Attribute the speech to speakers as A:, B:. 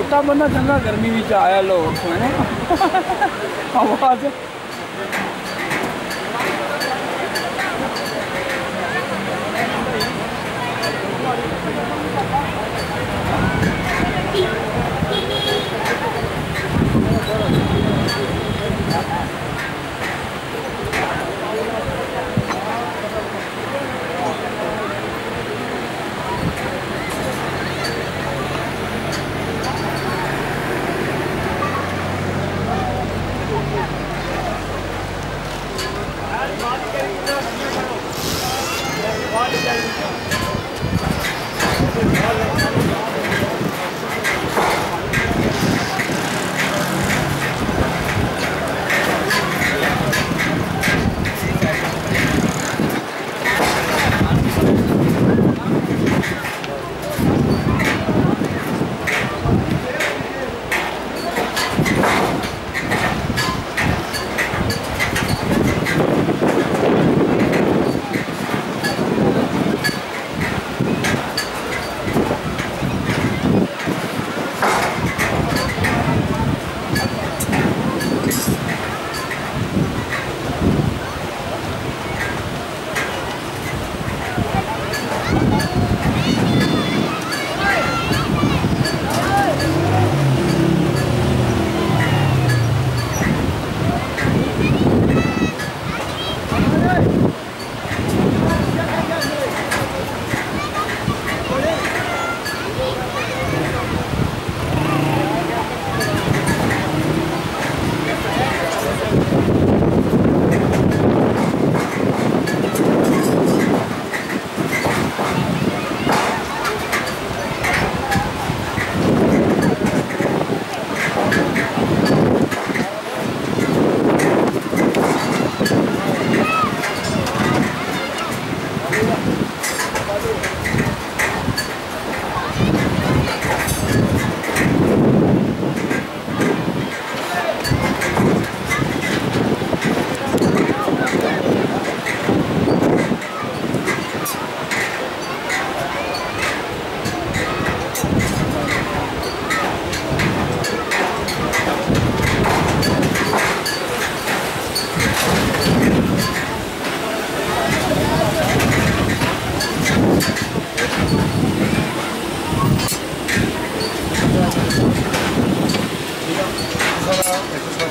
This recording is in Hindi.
A: छोटा बंदा चंगा गर्मी भी आया लोग हवा Esto es